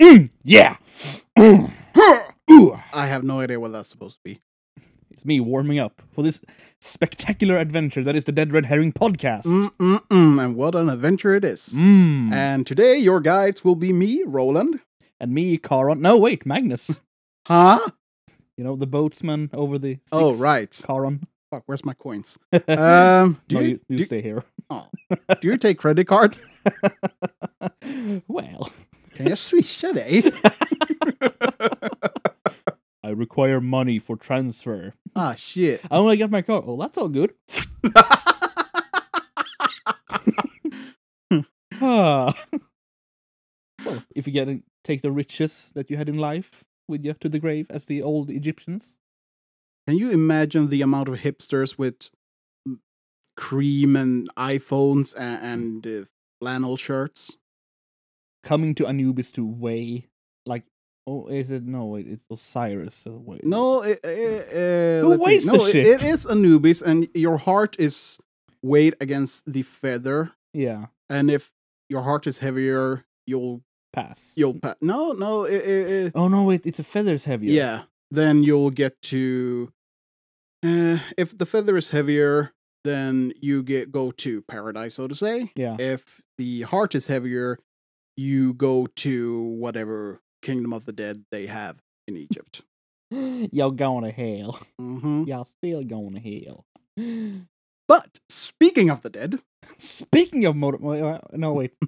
Mm, yeah. I have no idea what that's supposed to be. It's me warming up for this spectacular adventure that is the Dead Red Herring podcast. Mm-mm-mm, and what an adventure it is. Mm. And today, your guides will be me, Roland. And me, Charon. No, wait, Magnus. Huh? you know, the boatsman over the Styx. Oh, right. Charon. Fuck, where's my coins? Um, do, no, you, you, you do, stay here. oh, do you take credit card? well, Can you swish it, I require money for transfer. Ah, shit. I want to get my car. Oh, that's all good. Well, if you get to take the riches that you had in life with you to the grave, as the old Egyptians. Can you imagine the amount of hipsters with cream and iPhones and, and uh, flannel shirts? Coming to Anubis to weigh like oh is it no wait it's Osiris wait. No, uh, uh, uh, Who weighs the no, it- it is Anubis, and your heart is weighed against the feather. yeah And if your heart is heavier, you'll pass you'll pa- no no uh, oh no wait it's a feathers heavier yeah. Then you'll get to uh, if the feather is heavier, then you get go to paradise, so to say. yeah If the heart is heavier, you go to whatever kingdom of the dead they have in Egypt. y'all going to hell. Hmm y'all still going to hell. But speaking of the dead, speaking of motor no wait.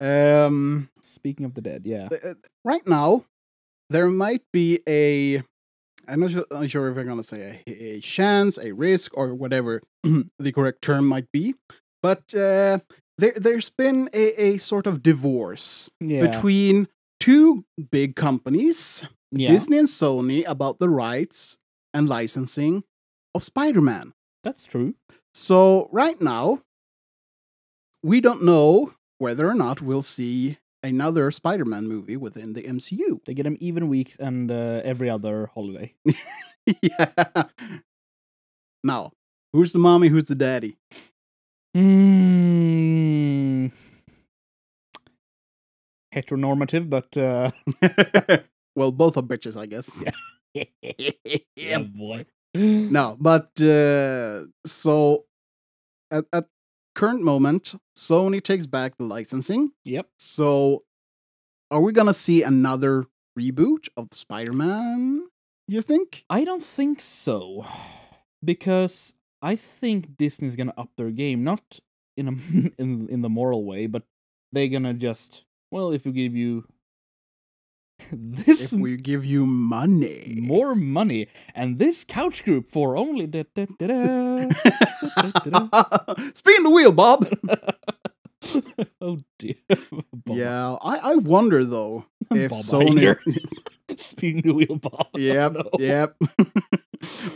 Um, speaking of the dead yeah. uh, right now there might be a I'm not sure, not sure if I'm gonna say a, a chance, a risk, or whatever the correct term might be, but uh, there there's been a, a sort of divorce yeah between two big companies, yeah Disney and Sony, about the rights and licensing of Spider-Man. that's true So right now, we don't know whether or not we'll see another Spider-Man movie within the MCU. they get them even weeks and uh, every other holiday yeah. Now, who's the mommy? Who's the daddy? Mm. heteronormative but uh well, both are bitches, I guess. yeah boy No, but uh, so at at current moment, Sony takes back the licensing. yep So, are we gonna see another reboot of Spider-Man? You think? I don't think so, because I think Disney's gonna up their game, not in a in in the moral way, but they're gonna just well, if we give you this If we give you money, more money and this couch group for only da, da, da, da. spin the wheel, Bob. oh dear. Yeah, I I wonder though if Bob Sony. Spin the wheel, Bob. Yep, yep.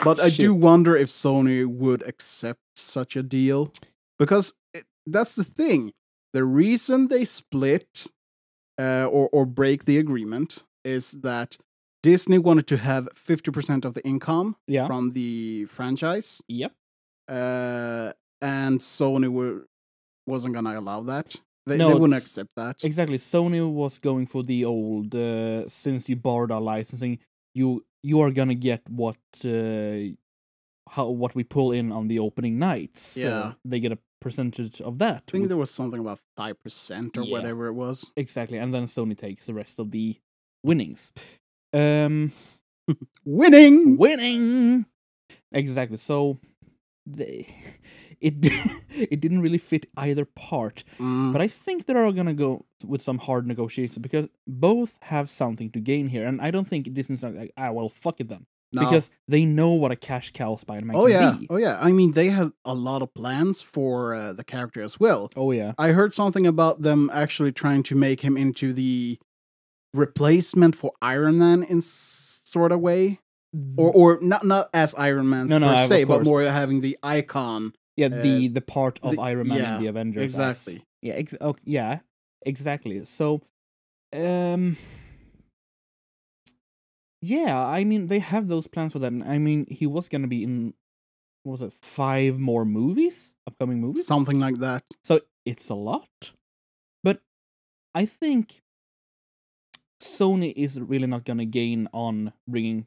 but I do wonder if Sony would accept such a deal because it, that's the thing. The reason they split uh, or or break the agreement is that Disney wanted to have fifty percent of the income Yeah. from the franchise, Yep. uh, and Sony were wasn't gonna allow that. They, No, they wouldn't accept that. Exactly. Sony was going for the old uh, since you borrowed our licensing, you you are gonna get what uh, how what we pull in on the opening nights. So Yeah. they get a percentage of that. I think there was something about five percent or Yeah. whatever it was. exactly, and then Sony takes the rest of the winnings. Um, Winning. winning. Exactly. So they it it didn't really fit either part. Mm. But I think they are all gonna go with some hard negotiations because both have something to gain here, and I don't think Disney's not like ah well fuck it then No. because they know what a cash cow Spider-Man oh can yeah, be. oh yeah. I mean, they had a lot of plans for uh, the character as well. Oh yeah, I heard something about them actually trying to make him into the replacement for Iron Man in sort of way, or or not not as Iron Man No, no, per se, but more having the icon. Yeah uh, the the part of the- Iron Man yeah, in the Avengers. as- exactly. yeah, ex- oh, yeah, exactly. So, um, yeah, I mean they have those plans for that. I mean he was gonna be in what was it five more movies, upcoming movies. Something like that. So it's a lot. But I think Sony is really not gonna gain on bringing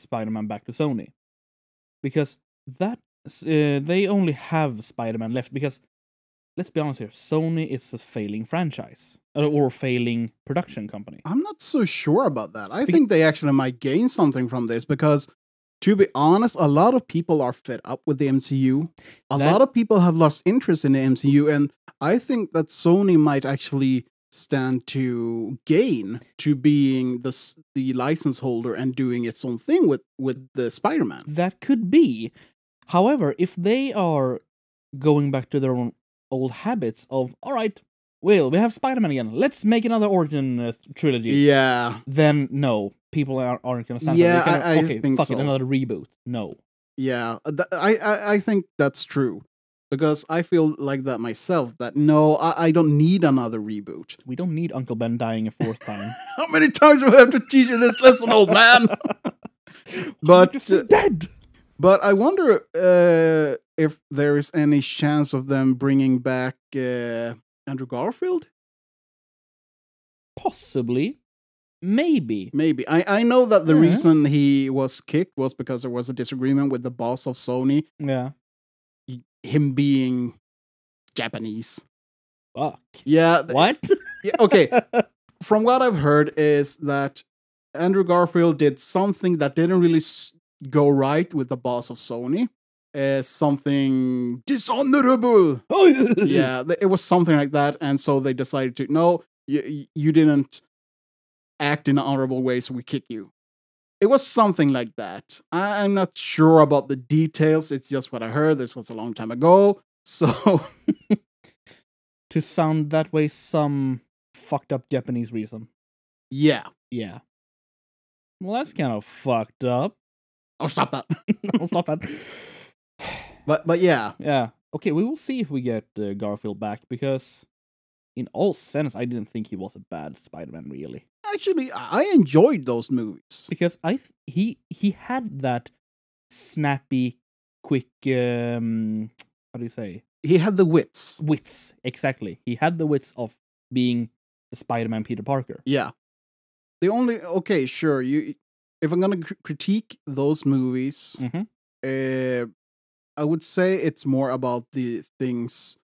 Spider-Man back to Sony because that uh, they only have Spider-Man left because let's be honest here, Sony is a failing franchise uh, or failing production company. I'm not so sure about that. I Be- think they actually might gain something from this because, to be honest, a lot of people are fed up with the MCU. A lot of people have lost interest in the MCU, and I think that Sony might actually stand to gain to being the the license holder and doing its own thing with with the Spider-Man. That could be. However, if they are going back to their own old habits of, all right, well, we have Spider-Man again. Let's make another origin uh, trilogy. Yeah, Then no, people are, aren't going to stand. Yeah, it. Gonna, I- I okay, think fuck it, so. another reboot. No. yeah. th- I, I I think that's true because I feel like that myself. That no, I, I don't need another reboot. We don't need Uncle Ben dying a fourth time. How many times do I have to teach you this lesson, old man? but still dead. But I wonder uh, if there is any chance of them bringing back uh, Andrew Garfield. Possibly. Maybe. Maybe I I know that the Yeah. reason he was kicked was because there was a disagreement with the boss of Sony, Yeah. him being Japanese. Fuck. Yeah. What? yeah, okay. From what I've heard is that Andrew Garfield did something that didn't really go right with the boss of Sony. Uh, something dishonorable. oh, yeah, th- it was something like that, and so they decided to no, you you didn't act in an honorable way, so we kick you. It was something like that. I- I'm not sure about the details. It's just what I heard. This was a long time ago, so to sound that way, some fucked up Japanese reason. yeah. Yeah. Well, that's kind of fucked up. I'll stop that. I'll stop that. but but yeah, Yeah. Okay, we will see if we get uh, Garfield back because, in all sense, I didn't think he was a bad Spider-Man really. actually, I enjoyed those movies. Because I th- he he had that snappy, quick um how do you say He had the wits. wits exactly. He had the wits of being the Spider-Man Peter Parker. Yeah. The only okay, sure. You, if I'm gonna cr- critique those movies, Mhm. uh, I would say it's more about the things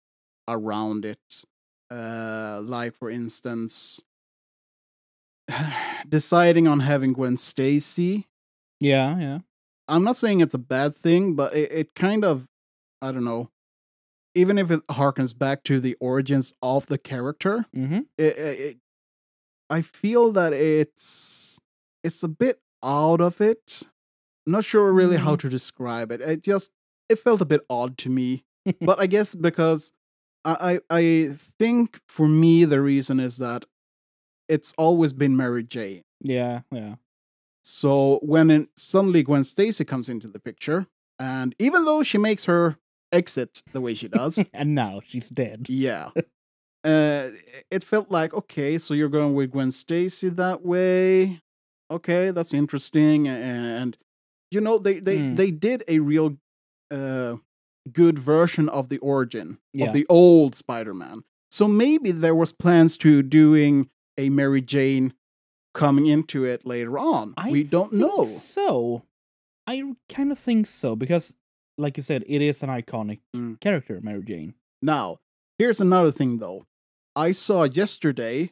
around it. Uh, like for instance, deciding on having Gwen Stacy. Yeah, yeah. I'm not saying it's a bad thing, but it, it kind of, I don't know. Even if it harkens back to the origins of the character, Mm-hmm. it, it- I feel that it's it's a bit out of it. I'm Not sure really how to describe it. It just it felt a bit odd to me. but I guess because I, I I think for me the reason is that it's always been Mary Jane. Yeah, yeah. So when it, suddenly Gwen Stacy comes into the picture, and even though she makes her exit the way she does, and now she's dead. yeah. Uh, it felt like okay, so you're going with Gwen Stacy that way. Okay, that's interesting, and you know they they Hmm. they did a real uh good version of the origin Yeah. of the old Spider-Man. So maybe there was plans to doing a Mary Jane coming into it later on. I we don't think know. So, I kind of think so because, like you said, it is an iconic Mm. character, Mary Jane. Now, here's another thing though. I saw yesterday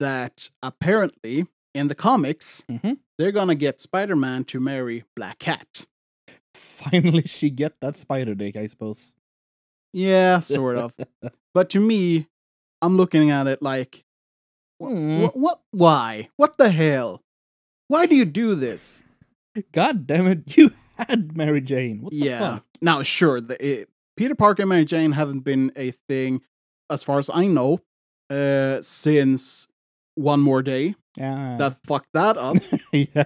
that apparently in the comics, Mhm. they're gonna get Spider Man to marry Black Cat. Finally, she get that spider dick, I suppose. Yeah, sort of. but to me, I'm looking at it like, wh- Hmm. wh- what? Why? What the hell? Why do you do this? God damn it, you had Mary Jane. What the yeah. fuck? Now, sure, the, it, Peter Parker and Mary Jane haven't been a thing, as far as I know, uh, since One More Day. Yeah. That fucked that up. yeah.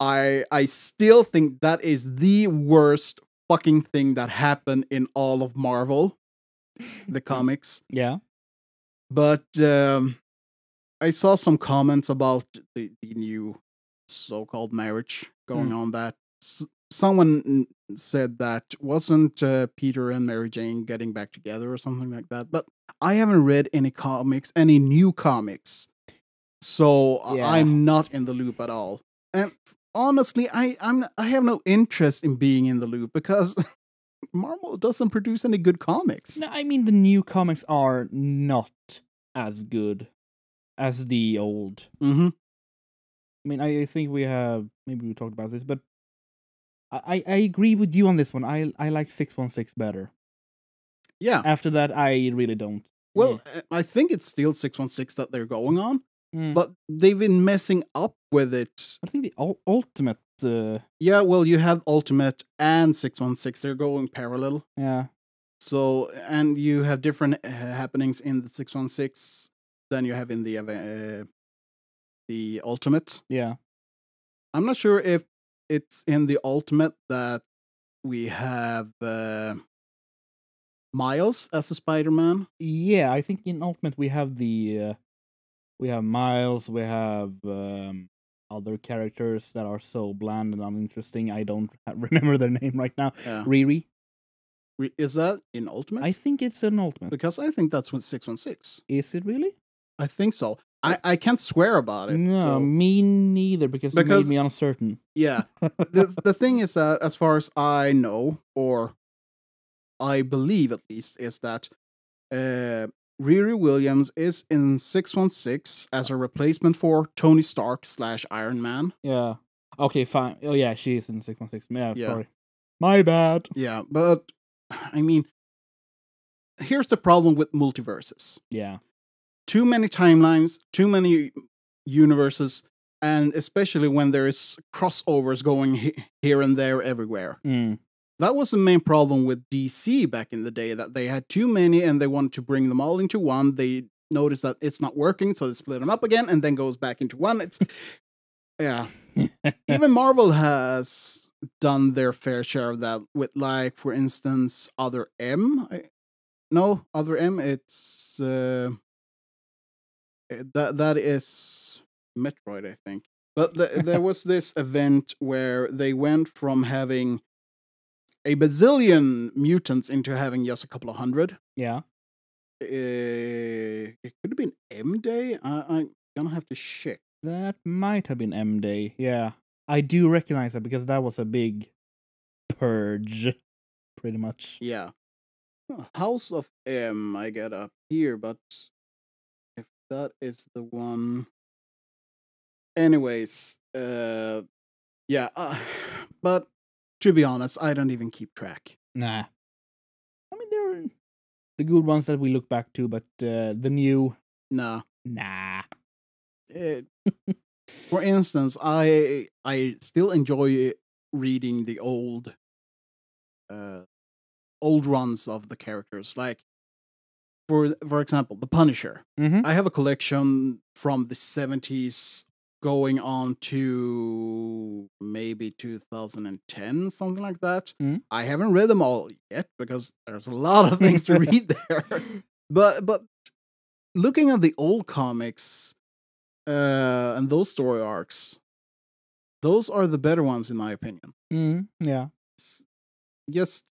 I I still think that is the worst fucking thing that happened in all of Marvel, the comics. Yeah. But um, I saw some comments about the, the new so-called marriage going Hmm. on. That s- someone said that wasn't uh, Peter and Mary Jane getting back together or something like that. But I haven't read any comics, any new comics So Yeah. I'm not in the loop at all. And honestly, I I'm I have no interest in being in the loop because Marvel doesn't produce any good comics. No, I mean the new comics are not as good as the old. Mm-hmm. I mean, I, I think we have maybe we talked about this, but I, I agree with you on this one. I I like six one six better. Yeah. After that, I really don't. Well, uh, I think it's still 616 that they're going on, Mm. but they've been messing up with it. I think the ul- ultimate. Uh, Yeah, well, you have Ultimate and 616, they're going parallel. yeah, So, and you have different uh, happenings in the 616 than you have in the uh, the Ultimate. yeah. I'm not sure if it's in the Ultimate that we have uh, Miles as a Spider-Man. Yeah, I think in Ultimate we have the uh, we have Miles, we have um, other characters that are so bland and uninteresting. I don't remember their name right now. Yeah. Riri. Is that in Ultimate? I think it's an Ultimate. because I think that's with 616. Is it really? I think so. I, I can't swear about it. No, so- me neither. Because, it Because- made me uncertain. Yeah. the the thing is that as far as I know, or I believe at least, is that uh Riri Williams is in 616 as a replacement for Tony Stark slash Iron Man. Yeah. Okay, fine. Oh yeah, she is in six one six. Yeah, Yeah. sorry. My bad. Yeah, but I mean here's the problem with multiverses. Yeah. Too many timelines, too many universes, and especially when there is crossovers going he- here and there everywhere. Mm. That was the main problem with DC back in the day that they had too many and they wanted to bring them all into one. They noticed that it's not working, so they split them up again and then goes back into one. It's yeah. Even Marvel has done their fair share of that with like for instance Other M. I, no, Other M it's uh eh, that that is Metroid, I think. But th- there was this event where they went from having a bazillion mutants into having just a couple of hundred. yeah. Uh, it could have been M Day. I, I'm gonna have to check. That might have been M Day. Yeah. I do recognize that because that was a big purge, pretty much. Yeah. House of M, I get up here, but if that is the one. Anyways, uh, yeah, uh, but to be honest, I don't even keep track. Nah. I mean, they're the good ones that we look back to, but uh, the new, Nah. nah. It, for instance, I I still enjoy reading the old, uh, old runs of the characters. Like, for for example, the Punisher. Mm-hmm. I have a collection from the 70s going on to maybe 2010, something like that. Mm. I haven't read them all yet because there's a lot of things to read there. But but looking at the old comics uh and those story arcs, those are the better ones in my opinion. Mm, yeah. It's just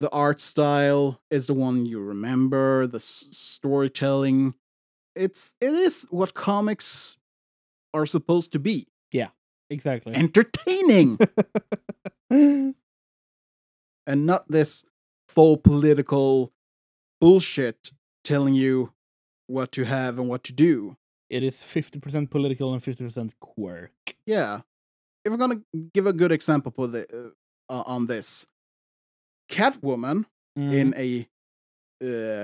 the art style is the one you remember, the s- storytelling. It's it is what comics are supposed to be. Yeah, exactly. Entertaining and not this faux political bullshit telling you what to have and what to do. it is 50% political and 50% quirk. Yeah. If I'm gonna give a good example for the, uh, on this, Catwoman Mm, in a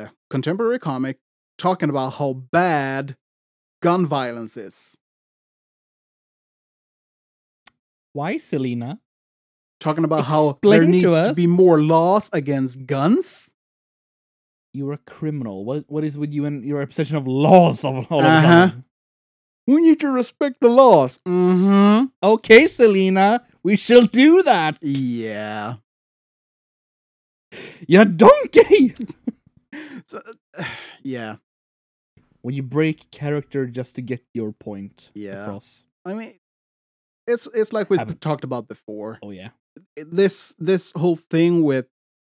uh, contemporary comic talking about how bad gun violence is. Why, Selina? Talking about how there Explain to needs to be more laws against guns. You're a criminal. What What is with you and your obsession of laws of all of a Uh-huh. sudden? We need to respect the laws. Mm-hmm. Okay, Selina, we shall do that. Yeah. You donkey! So, yeah. when you break character just to get your point Yeah. across. I mean, it's it's like we Haven't- talked about before. Oh yeah. This this whole thing with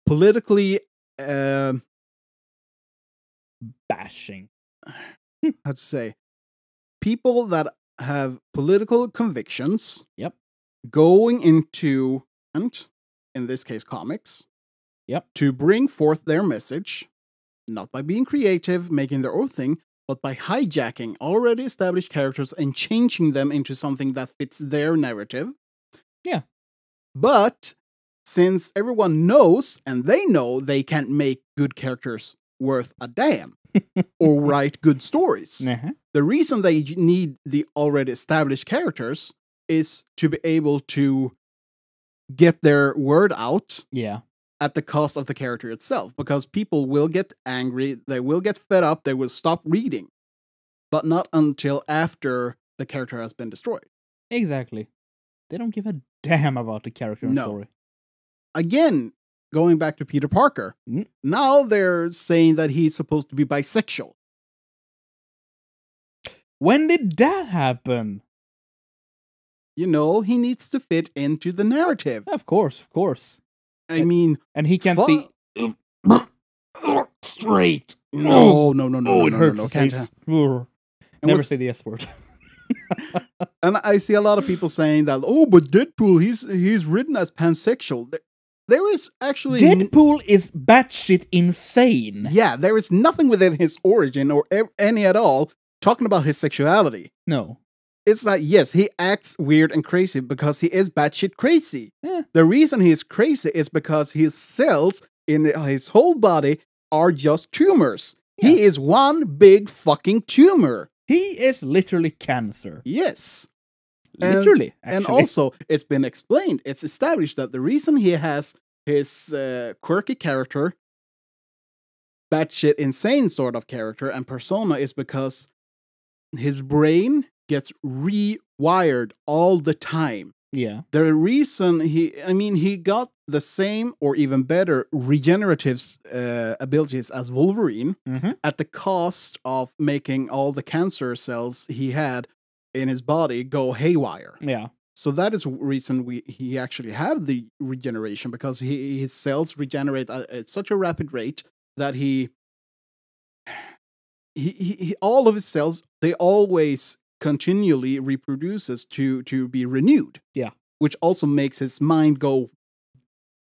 politically, um, Bashing. how to say, people that have political convictions. Yep. Going into and in this case comics. Yep. To bring forth their message, not by being creative, making their own thing, but by hijacking already established characters and changing them into something that fits their narrative. Yeah. But since everyone knows and they know they can't make good characters worth a damn or write good stories, Uh-huh. the reason they need the already established characters is to be able to get their word out Yeah. At the cost of the character itself because people will get angry, they will get fed up, they will stop reading, but not until after the character has been destroyed. Exactly. They don't give a damn about the character and No. story. Again, going back to Peter Parker, Mm. now they're saying that he's supposed to be bisexual. When did that happen? You know, he needs to fit into the narrative. Of course, of course. I mean, And he can't Fu- be straight. no, oh, no, no, no, oh, no, no, no, no, can't ha- Ugh. And Never what's- say the S word. And I see a lot of people saying that, oh, but Deadpool, he's he's written as pansexual. There- There is actually n- Deadpool is batshit insane. yeah, there is nothing within his origin or ev- any at all talking about his sexuality. No. It's like yes, he acts weird and crazy because he is batshit crazy. Yeah. The reason he is crazy is because his cells in his whole body are just tumors. He is one big fucking tumor. He is literally cancer. Yes. Literally. And actually. also, it's been explained, it's established that the reason he has his uh, quirky character, batshit insane sort of character and persona is because his brain gets rewired all the time. Yeah. The reason he, I mean, he got the same or even better regenerative uh, abilities as Wolverine hmm at the cost of making all the cancer cells he had in his body go haywire. Yeah. So that is reason we he actually have the regeneration because he his cells regenerate at, at such a rapid rate that he, he he he- all of his cells they always continually reproduces to to be renewed. Yeah. which also makes his mind go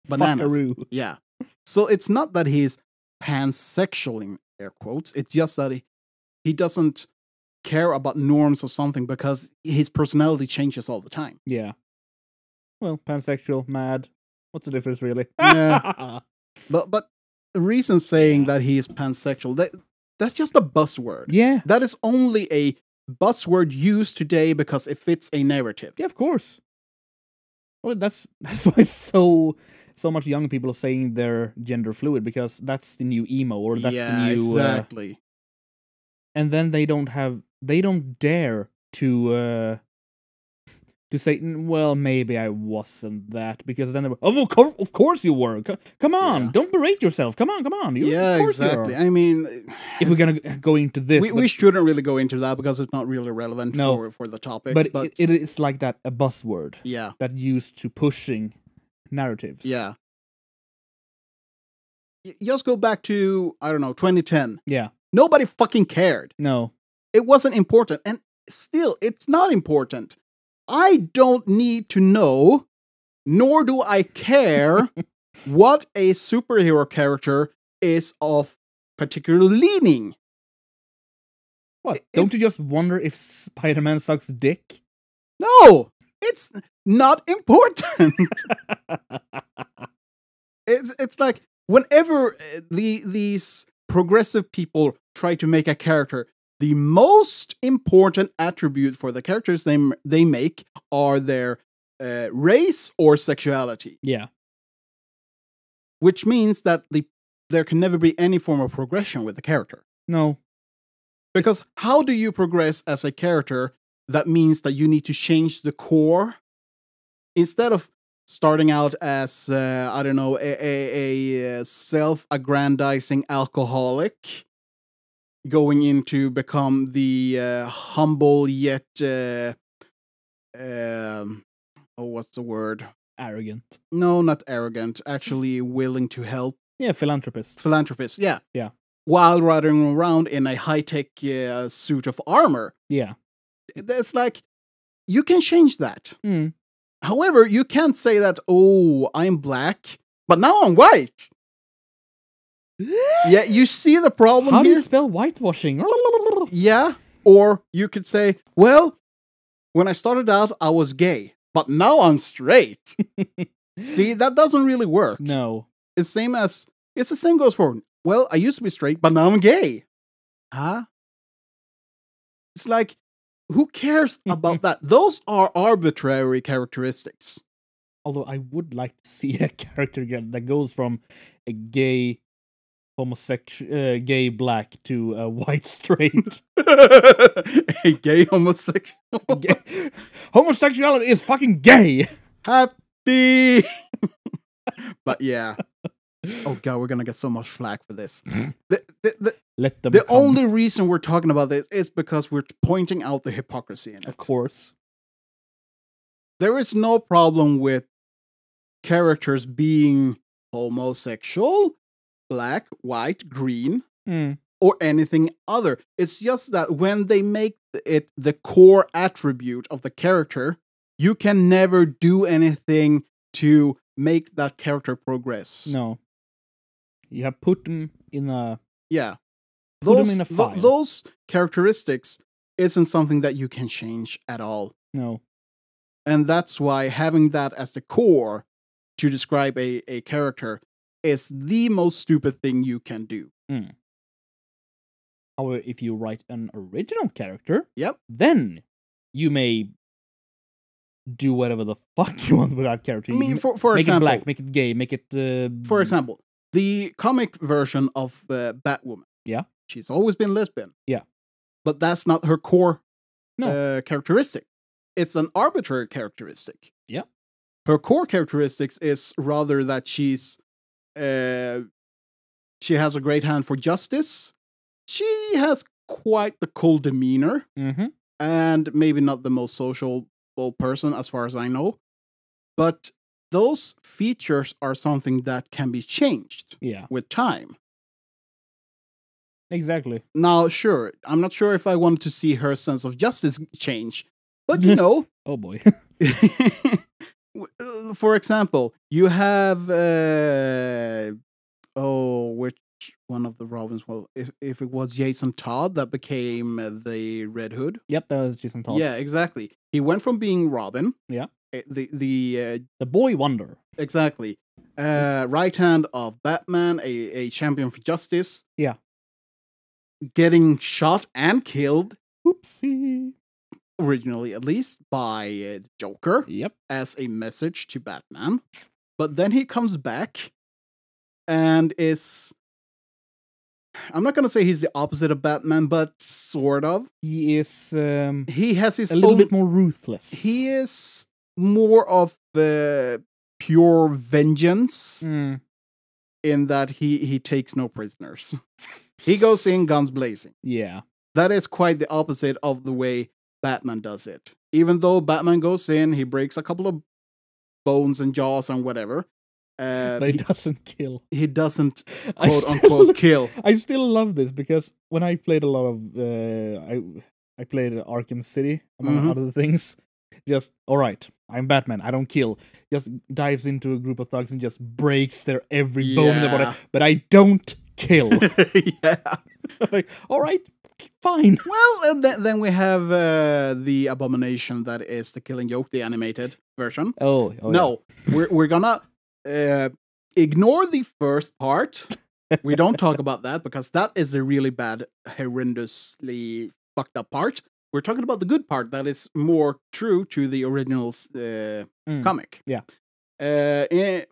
bananas. Fuckaroo. Yeah. So it's not that he's pansexual in air quotes. It's just that he, he doesn't care about norms or something because his personality changes all the time. Yeah. Well, pansexual, mad. What's the difference, really? Yeah. But but the reason saying Yeah. that he is pansexual that that's just a buzzword. yeah. That is only a buzzword used today because it fits a narrative. Yeah, of course. Well, that's that's why so so much young people are saying they're gender fluid because that's the new emo or that's yeah, the new. Uh, exactly. and then they don't have they don't dare to uh to say "Mm, well maybe I wasn't that because then they were, oh of course you were come on Yeah. don't berate yourself come on come on you, yeah, exactly. I mean, if we're gonna go into this we, we shouldn't really go into that because it's not really relevant No. for, for the topic. but, but it, it is like that a buzzword yeah, that used to pushing narratives yeah. Y- Just go back to I don't know 2010. yeah Nobody fucking cared. no It wasn't important, and still, it's not important. I don't need to know, nor do I care, what a superhero character is of particular leaning. what It- don't you just wonder if Spider-Man sucks dick No, it's not important. it's it's like whenever uh, the these progressive people try to make a character, the most important attribute for the characters they they make are their uh, race or sexuality, yeah which means that the there can never be any form of progression with the character. no Because how do you progress as a character? That means that you need to change the core instead of starting out as uh, I don't know a, a, a uh, self-aggrandizing alcoholic, going in to become the uh, humble yet uh, um, oh what's the word? arrogant No, not arrogant. Actually, willing to help yeah philanthropist philanthropist. Yeah, Yeah. While riding around in a high-tech uh, suit of armor. yeah It's like you can change that. Mm. However, you can't say that, oh, I'm black, but now I'm white. Yeah, you see the problem How do you spell whitewashing? Yeah. Or you could say, well, when I started out, I was gay, but now I'm straight. See, that doesn't really work. no. It's same as it's the same goes for well, I used to be straight, but now I'm gay. Huh? It's like who cares about that? Those are arbitrary characteristics. Although I would like to see a character that goes from a gay homosexual, uh, gay black to a white straight. a gay homosexual. Gay- Homosexuality is fucking gay. Happy. but yeah. Oh god, we're gonna get so much flack for this. The, the, the, Let them. the come. only reason we're talking about this is because we're pointing out the hypocrisy in it. of course. there is no problem with characters being homosexual, black, white, green, Mm. or anything other. It's just that when they make it the core attribute of the character, you can never do anything to make that character progress. No. You have put them in a. Yeah. Those, in a file. those characteristics isn't something that you can change at all. No. And that's why having that as the core to describe a, a character is the most stupid thing you can do. However, if you write an original character, Yep. then you may do whatever the fuck you want with that character. I mean, for, for make example, it black, make it gay, make it. Uh, for example, the comic version of uh, Batwoman. Yeah. She's always been lesbian. Yeah. But that's not her core No. uh, characteristic. It's an arbitrary characteristic. Yeah. Her core characteristics is rather that she's uh, she has a great hand for justice. She has quite the cool demeanor hmm and maybe not the most sociable person as far as I know. But those features are something that can be changed Yeah, with time. exactly. Now, sure, I'm not sure if I want to see her sense of justice change, but you know, Oh boy. w- for example, you have uh, oh, which one of the Robins? Well, if if it was Jason Todd that became uh, the Red Hood, yep, that was Jason Todd. yeah, exactly. He went from being Robin, Yeah. eh, the the uh, The Boy Wonder. exactly uh, right hand of Batman, a a champion for justice. Yeah. getting shot and killed Oopsie. Originally, at least by uh, Joker. Yep. as a message to Batman. But then he comes back and is. I'm not going to say he's the opposite of Batman, but sort of. He is um, He has his a little own. bit more ruthless. He is more of uh, pure vengeance Mm, in that he, he takes no prisoners. he goes in guns blazing. yeah. That is quite the opposite of the way Batman does it. Even though Batman goes in, he breaks a couple of bones and jaws and whatever. Uh, But he, doesn't kill. he doesn't quote still- unquote kill. I still love this because when I played a lot of uh, I I played Arkham City among Mhm. other things. Just all right, I'm Batman. I don't kill. Just dives into a group of thugs and just breaks their every bone in their body. But I don't kill. yeah. like, all right, fine. Well, and then, we have uh, the abomination that is the Killing Joke, the animated version. Oh, oh no, we're we're gonna uh, ignore the first part. we don't talk about that because that is a really bad, horrendously fucked up part. We're talking about the good part that is more true to the original uh, Mm, comic. yeah. Uh, eh,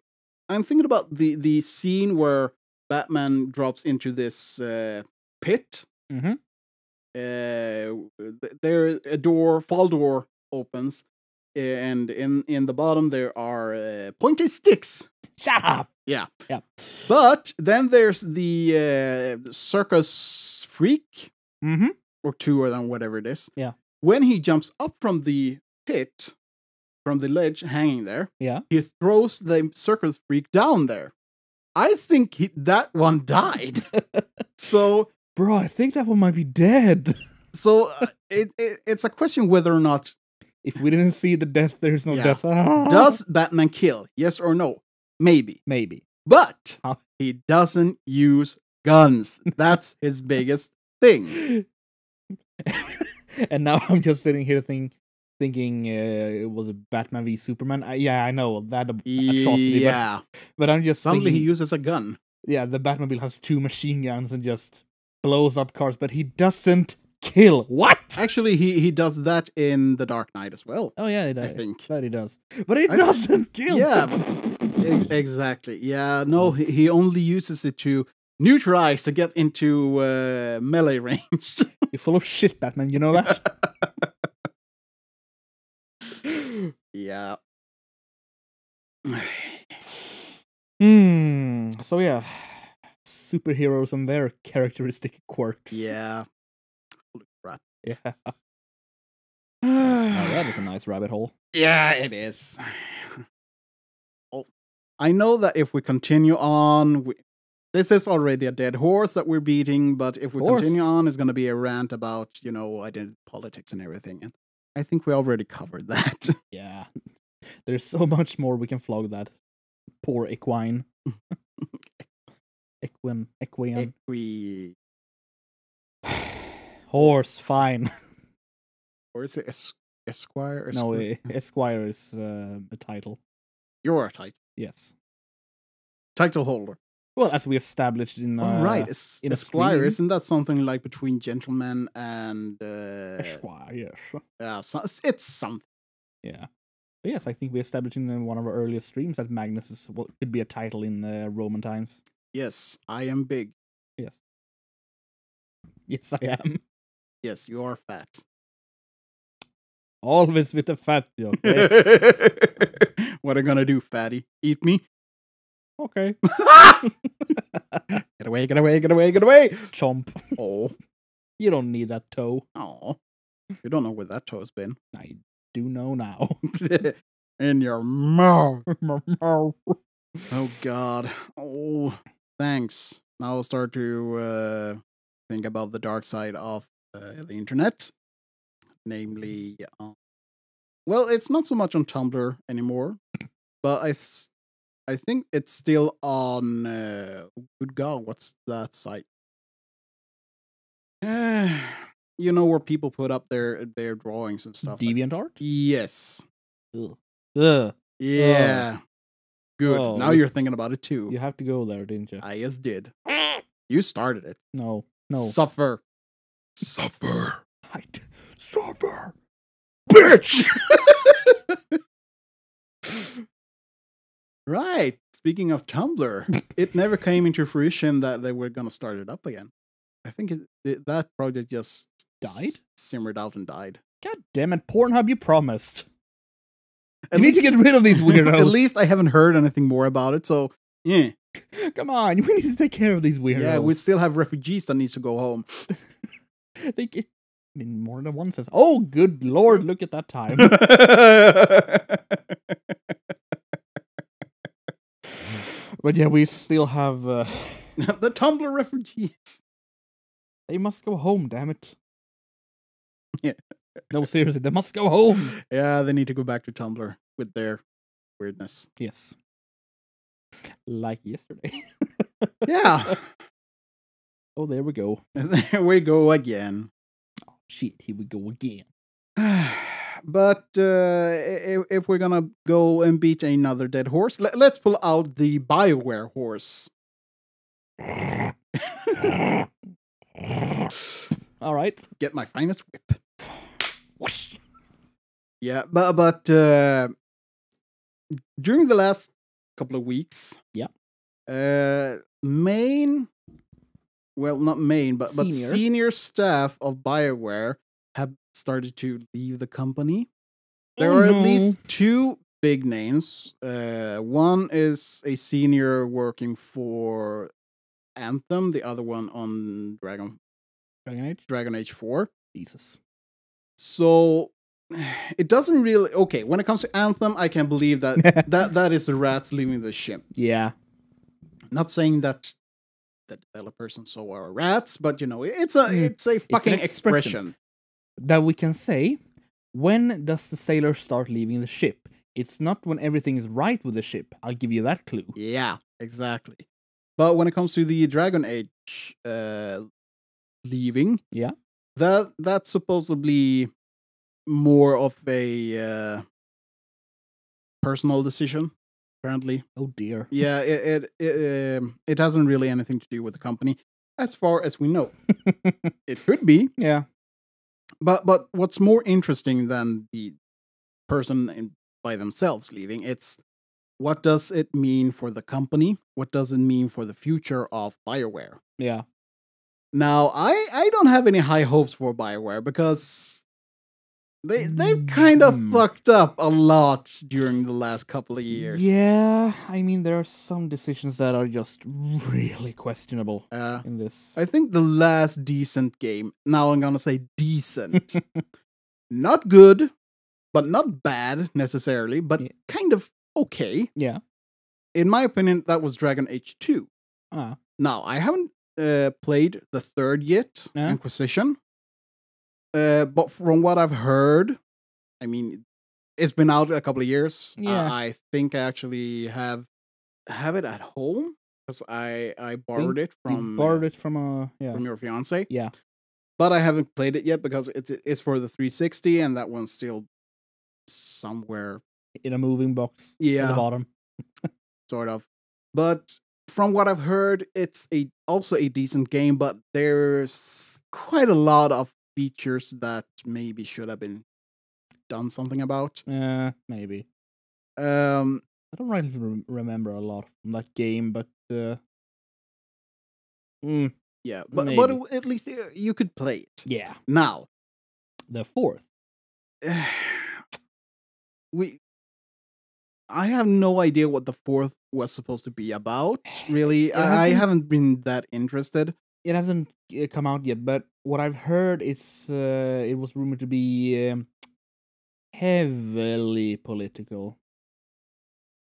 I'm thinking about the the scene where Batman drops into this uh, pit. Mhm. Uh, there a door, fall door opens, and in in the bottom there are uh, pointed sticks. Shut up. Yeah. Yeah. But then there's the uh, circus freak, Mm-hmm. or two or them, whatever it is. Yeah. When he jumps up from the pit, from the ledge hanging there, Yeah. he throws the circus freak down there. I think he, that one died. so Bro, I think that one might be dead. so uh, it, it it's a question whether or not If we didn't see the death, there's no Yeah. death. Ah. does Batman kill? Yes or no? Maybe. maybe? But Huh. he doesn't use guns. That's his biggest thing. and now I'm just sitting here think, thinking, uh, it was a Batman v Superman. I, yeah, I know that atrocity, but, Yeah. but I'm just Suddenly he uses a gun. yeah, the Batmobile has two machine guns and just blows up cars, but he doesn't kill. What? Actually, he he does that in The Dark Knight as well. Oh yeah, he I think. That he does, but he I- doesn't kill. Yeah, exactly. Yeah, no, he, he only uses it to neutralize to get into uh, melee range. You're full of shit, Batman. You know that? yeah. Hmm. So yeah, superheroes and their characteristic quirks. Yeah. Holy crap. Yeah. Oh, that is a nice rabbit hole. Yeah, it is. Oh, I know that if we continue on, we, this is already a dead horse that we're beating. But if we Horse. continue on, it's going to be a rant about you know identity politics and everything. And I think we already covered that. Yeah. There's so much more we can flog that. Poor equine. Equine. Equine. Equi, Horse, fine. or is it es- Esquire? No, Esquire? eh, Esquire is uh, a title. You're a title Yes. title holder. Well, as we established in. Uh, oh, right. Es- in Esquire, isn't that something like between gentlemen and uh, Esquire, yes. yeah, so, it's something. Yeah. But yes, I think we established in uh, one of our earliest streams that Magnus is what could be a title in uh, Roman times. Yes, I am big. Yes. Yes, I am. Yes, you are fat. Always with the fat joke. eh? what are you gonna do, fatty? Eat me? okay. get away, get away, get away, get away! Chomp. Oh, You don't need that toe. oh. You don't know where that toe's been. I do know now. In your mouth. Oh God. Oh, thanks. Now I'll start to uh, think about the dark side of uh, the internet, namely, uh, well, it's not so much on Tumblr anymore, but I, I think it's still on. Uh, good God, what's that site? Uh, you know where people put up their their drawings and stuff. like- DeviantArt? yes. Ugh. Ugh. Yeah. Good. Oh, now you- you're thinking about it too. You have to go there, didn't you? I just did. You started it. No. No. Suffer. Suffer. I d- Suffer. Bitch! Right. Speaking of Tumblr, it never came into fruition that they were going to start it up again. I think it, it, that project just Died? simmered out and died. God damn it, Pornhub, you promised. At you need to get rid of these weirdos. At least I haven't heard anything more about it. So, yeah. Come on, we need to take care of these weirdos. Yeah, we still have refugees that needs to go home. they get. I mean, more than one says, "Oh, good lord, look at that time." but yeah, we still have. Uh, the Tumblr refugees. they must go home. Damn it. Yeah. No, seriously, they must go home. Yeah, they need to go back to Tumblr with their weirdness. Yes. Like yesterday. Yeah. oh, there we go. there we go again. Oh, shit, here we go again. but uh, if, if we're gonna go and beat another dead horse, let, let's pull out the Bioware horse. All right. Get my finest whip. Whoosh. Yeah, but but uh, during the last couple of weeks, Yeah. uh, main, well, not main, but but Senior. senior staff of Bioware have started to leave the company. There Oh, are at least two big names. Uh, one is a senior working for Anthem. The other one on Dragon Dragon Age. Dragon Age Four. Jesus. So it doesn't really okay when it comes to Anthem. I can believe that that that is the rats leaving the ship. Yeah. Not saying that the developers and so are rats, but you know, it's a Mm. it's a fucking expression. expression. That we can say, when does the sailor start leaving the ship? It's not when everything is right with the ship. I'll give you that clue. Yeah, exactly. But when it comes to the Dragon Age uh leaving, Yeah. That that's supposedly more of a uh personal decision apparently. Oh dear. Yeah, it it it, um, it hasn't really anything to do with the company as far as we know. It could be, yeah. but but what's more interesting than the person in, by themselves leaving? It's what does it mean for the company? What does it mean for the future of Bioware? Yeah. Now, I I don't have any high hopes for Bioware because they they've kind of Mm. fucked up a lot during the last couple of years. Yeah. I mean, there are some decisions that are just really questionable Uh, in this. I think the last decent game. Now I'm gonna say decent, not good, but not bad necessarily, but Yeah. kind of okay. yeah. In my opinion, that was Dragon Age Two. Ah. Now I haven't uh, played the third yet, Yeah. Inquisition. Uh, but from what I've heard, I mean, it's been out a couple of years. Uh, Yeah. I think I actually have have it at home because I I borrowed it from borrowed uh, it from a yeah. from your fiance. Yeah. But I haven't played it yet because it's it's for the 360 and that one's still somewhere in a moving box at the yeah bottom. sort of. But from what I've heard, it's a also a decent game, but there's quite a lot of features that maybe should have been done something about. Uh, maybe. Um, I don't really rem- remember a lot from that game, but uh, mm, yeah, but but at least uh, you could play it yeah, now. the fourth. we I have no idea what the fourth was supposed to be about. Really, I, haven't been that interested. It hasn't uh, come out yet, but what I've heard is uh, it was rumored to be um, heavily political.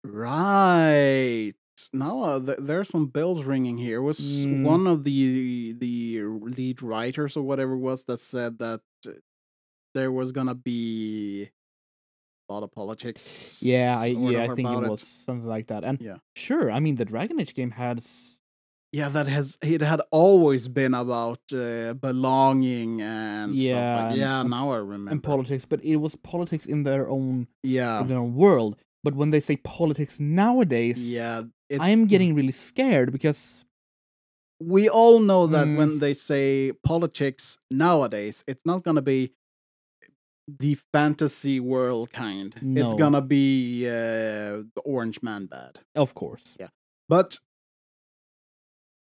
Right now, uh, th- there are some bells ringing here. Was Mm. one of the the lead writers or whatever it was that said that uh, there was gonna be a lot of politics. Yeah, I yeah, I think about it was something like that. And Yeah. sure, I mean the Dragon Age game had s- Yeah, that has it had always been about uh, belonging and Yeah, stuff like and- yeah. now I remember. and politics, but it was politics in their own yeah, in their own world. But when they say politics nowadays, yeah. It's, I'm getting really scared because we all know that Mm. when they say politics nowadays, it's not gonna be the fantasy world kind. It's gonna be uh, the Orange Man bad. of course, Yeah. But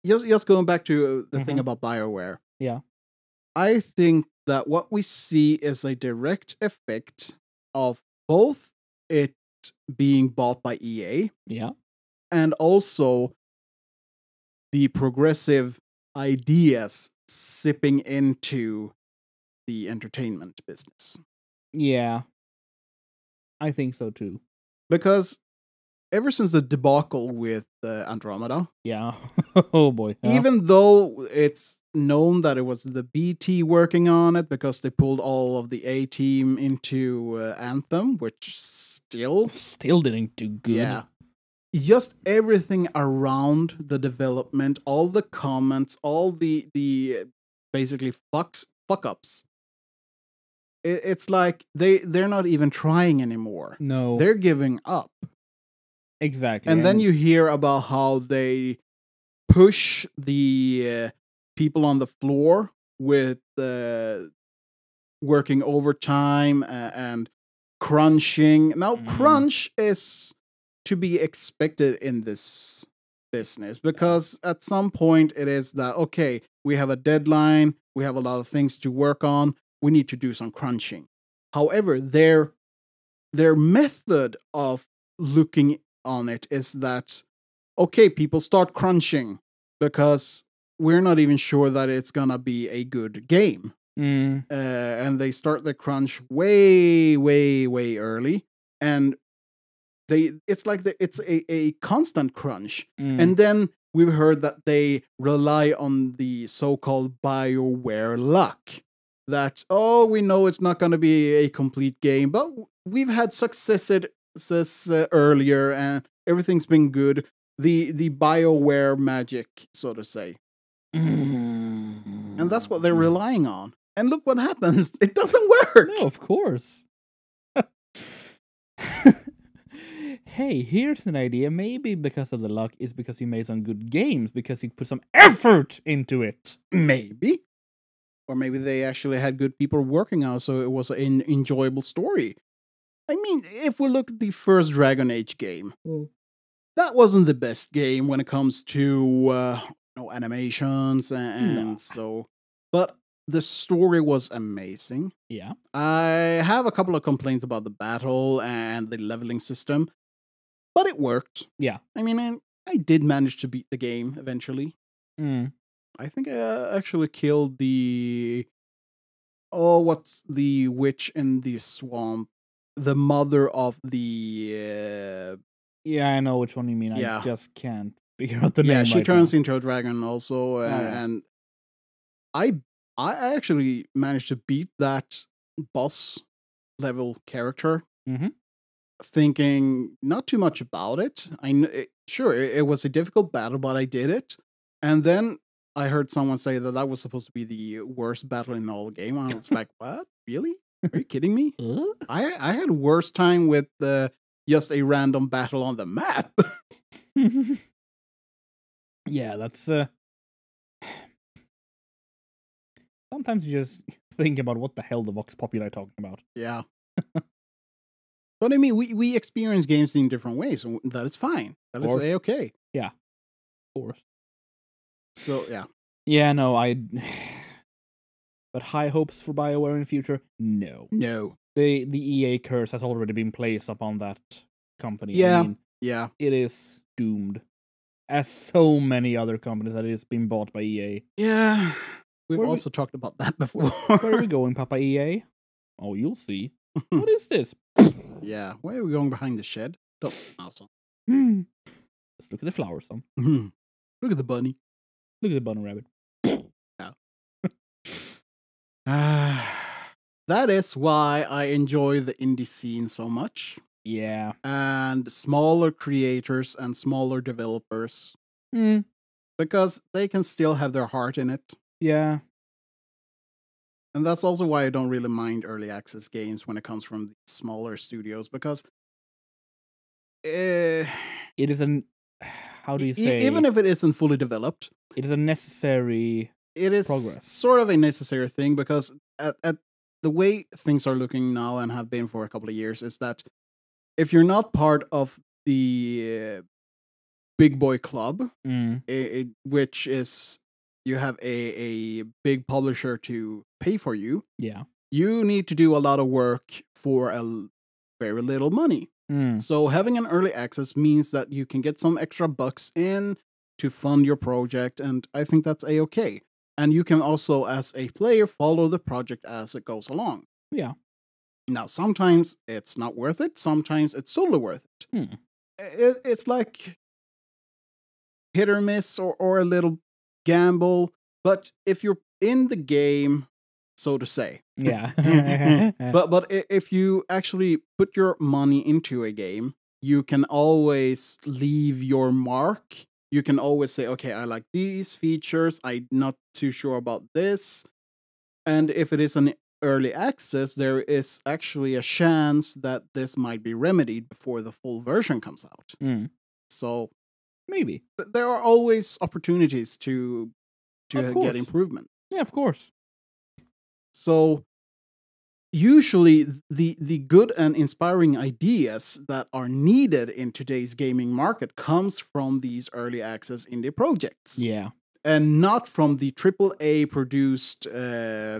just just going back to uh, the thing Mhm. about Bioware. Yeah. I think that what we see is a direct effect of both it being bought by EA yeah, and also the progressive ideas sipping into the entertainment business. yeah, I think so too. Because ever since the debacle with uh, Andromeda, Yeah, oh boy, yeah. even though it's known that it was the B T working on it because they pulled all of the A team into uh, Anthem, which still still didn't do good. Yeah. Just everything around the development, all the comments, all the the basically fucks fuck ups. It, it's like they they're not even trying anymore. no, They're giving up. exactly. And then you hear about how they push the uh, people on the floor with uh, working overtime uh, and crunching. Now, Mhm. crunch is to be expected in this business because at some point it is that okay, we have a deadline, we have a lot of things to work on, we need to do some crunching. However, their their method of looking on it is that okay, people start crunching because we're not even sure that it's gonna be a good game. Mm, Uh, and they start the crunch way, way, way early, and they it's like the, it's a, a constant crunch, mm, and then we've heard that they rely on the so-called BioWare luck. That oh, we know it's not going to be a complete game, but we've had successes uh, earlier, and everything's been good. The the BioWare magic, so to say, and that's what they're relying on. And look what happens; it doesn't work. No, of course. hey, here's an idea. Maybe because of the luck is because you made some good games because you put some effort into it. Maybe. Or maybe they actually had good people working on it, so it was an enjoyable story. I mean, if we look at the first Dragon Age game, Mm. that wasn't the best game when it comes to uh, you know, animations and, No. and so. But the story was amazing. Yeah. I have a couple of complaints about the battle and the leveling system, but it worked. Yeah. I mean, I, I did manage to beat the game eventually. Mm. I think I uh, actually killed the. Oh, what's the witch in the swamp? The mother of the. Uh, Yeah, I know which one you mean. Yeah. I just can't figure out the name. yeah, she right turns now. into a dragon also, uh, yeah. and I I actually managed to beat that boss level character. Mhm. Thinking not too much about it. I it, sure it, it was a difficult battle, but I did it. And then I heard someone say that that was supposed to be the worst battle in all the game. I was like, "What? Really? Are you kidding me?" I I had worse time with uh, just a random battle on the map. yeah, that's uh sometimes you just think about what the hell the Vox Populi are talking about. Yeah. but I mean, we, we experience games in different ways, and that is fine. That is okay. Yeah. Of course. So yeah, Yeah, no, I but high hopes for BioWare in the future? No. no, The the EA curse has already been placed upon that company. Yeah. I mean, yeah, it is doomed. As so many other companies that is being bought by EA. yeah. We've Where we- also talked about that before. Where are we going, Papa EA? Oh, you'll see. what is this? yeah, why are we going behind the shed? Don't awesome. Hmm. Let's look at the flowers, Tom. Look at the bunny. Look at the bunny rabbit. Ah, that is why I enjoy the indie scene so much. Yeah. And smaller creators and smaller developers Hmm. because they can still have their heart in it. Yeah. And that's also why I don't really mind early access games when it comes from the smaller studios because eh, It is an how do you say even if it isn't fully developed, it is a necessary it is Progress. sort of a necessary thing because at, at the way things are looking now and have been for a couple of years is that if you're not part of the uh, big boy club, Mm. i- i- which is you have a, a big publisher to pay for you, Yeah. you need to do a lot of work for a very little money. Mm. So having an early access means that you can get some extra bucks in to fund your project, and I think that's a okay. And you can also, as a player, follow the project as it goes along. Yeah. Now, sometimes it's not worth it. Sometimes it's totally worth it. Hmm. It, it's like hit or miss, or or a little gamble. But if you're in the game, so to say, Yeah. but but if you actually put your money into a game, you can always leave your mark. You can always say, okay, I like these features. I'm not too sure about this. And if it is an early access, there is actually a chance that this might be remedied before the full version comes out. Mm. So Maybe. th- there are always opportunities to to get improvement. Yeah, of course. So usually the the good and inspiring ideas that are needed in today's gaming market comes from these early access indie projects Yeah. and not from the triple A produced uh,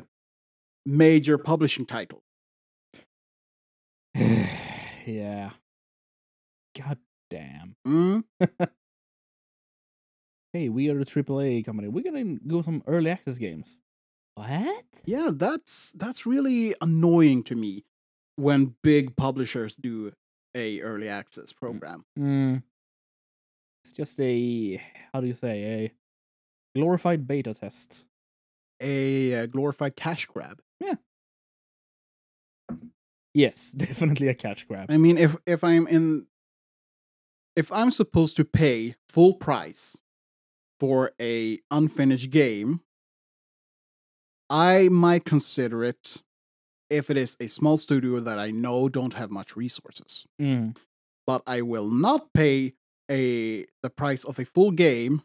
major publishing title. yeah. God damn. Mm? Hey, we are the AAA company. We're gonna go some early access games. What? Yeah, that's that's really annoying to me when big publishers do a early access program. Mm. It's just a how do you say a glorified beta test. A uh, glorified cash grab. Yeah. Yes, definitely a cash grab. I mean, if if I'm in, if I'm supposed to pay full price for a unfinished game, I might consider it if it is a small studio that I know don't have much resources. Mm. But I will not pay a the price of a full game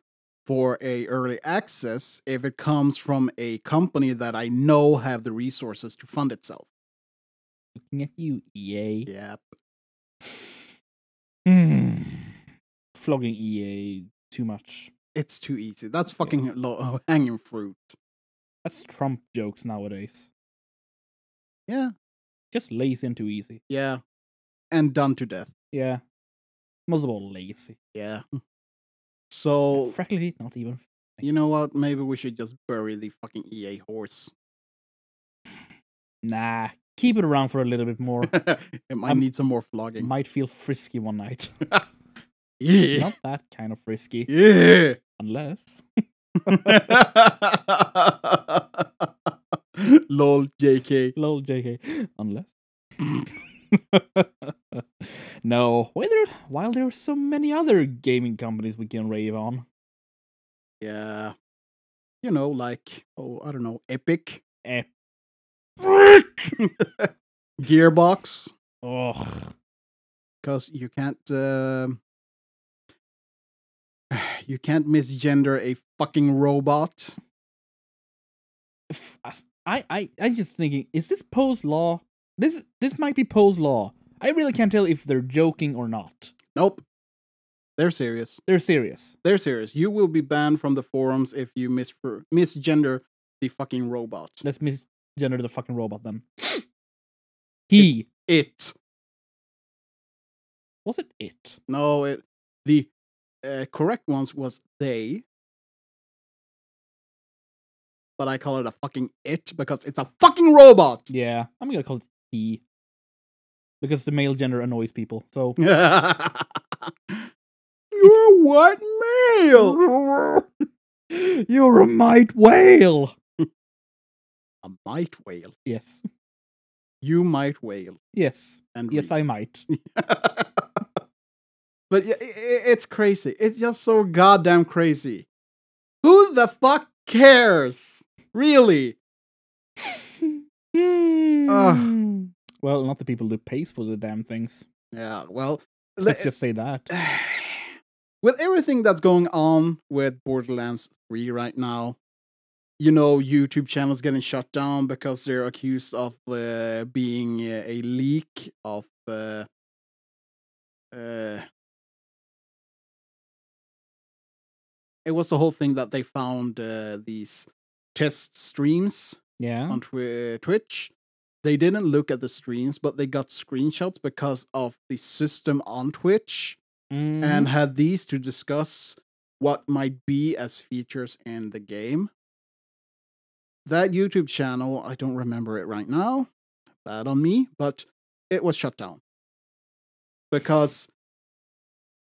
for a early access if it comes from a company that I know have the resources to fund itself. Looking at you, EA. Yep. Hmm. Flogging EA too much. It's too easy. That's fucking low hanging fruit. That's Trump jokes nowadays. Yeah. Just lazy and too easy. Yeah. And done to death. Yeah. Most of all, lazy. Yeah. Hmm. So, Frankly, not even. you know what? Maybe we should just bury the fucking EA horse. Nah. Keep it around for a little bit more. it might I'm- need some more flogging. Might feel frisky one night. yeah. not that kind of frisky. Yeah. Unless. Lol, JK. Lol, JK. Unless. no. Why there, while there are so many other gaming companies we can rave on. Yeah. You know, like, oh, I don't know, Epic, Epic. Gearbox, Ugh. because you can't, um you can't misgender a fucking robot. I, I, I just thinking, is this Poe's law? This, this might be Poe's law. I really can't tell if they're joking or not. Nope. They're serious. They're serious. They're serious. You will be banned from the forums if you mis- misgender the fucking robot. Let's misgender the fucking robot then. He. It. Was it it? No, it, the uh, correct ones was they. But I call it a fucking it because it's a fucking robot. Yeah, I'm gonna call it he. Because the male gender annoys people. So. You're what male? You're a might whale! A might whale. Yes. You might whale. Yes. And Yes, I might. but yeah, i- i- it's crazy. It's just so goddamn crazy. Who the fuck cares? Really? Hmm. Well, not the people who pays for the damn things. Yeah, well, Let's just say that. with everything that's going on with Borderlands 3 right now, you know, YouTube channels getting shut down because they're accused of uh, being uh, a leak of uh, uh, it was the whole thing that they found uh, these test streams Yeah. on twi- Twitch. They didn't look at the streams, but they got screenshots because of the system on Twitch Mhm. and had these to discuss what might be as features in the game. That YouTube channel, I don't remember it right now. Bad on me, but it was shut down. Because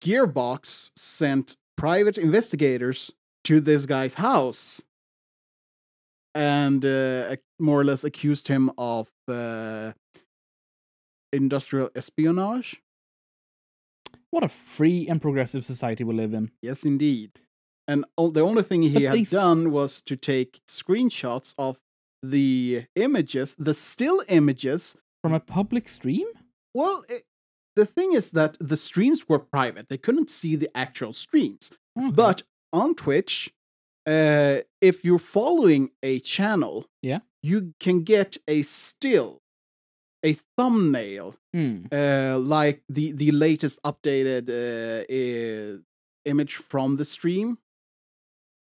Gearbox sent private investigators to this guy's house and uh, more or less accused him of uh, industrial espionage. what a free and progressive society we live in. Yes, indeed. And the only thing he But had done was to take screenshots of the images, the still images. From a public stream? Well, it, the thing is that the streams were private; they couldn't see the actual streams. Okay. But on Twitch, uh, if you're following a channel, Yeah. you can get a still, a thumbnail, Hmm. uh, like the the latest updated uh, image from the stream.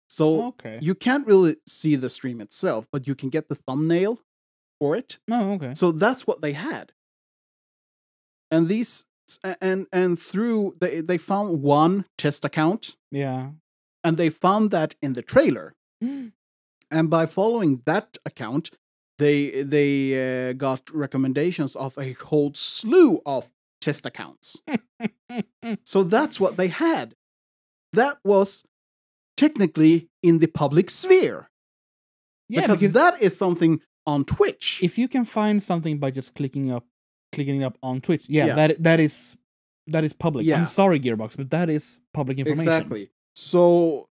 So okay. you can't really see the stream itself, but you can get the thumbnail for it. Oh, okay. So that's what they had. And these and and through they they found one test account Yeah. and they found that in the trailer. And by following that account, they they uh, got recommendations of a whole slew of test accounts. So that's what they had. that was technically in the public sphere. Yeah, because, because that is something on Twitch. if you can find something by just clicking up, clicking it up on Twitch, yeah, Yeah. that that is that is public. Yeah. I'm sorry, Gearbox, but that is public information. Exactly. So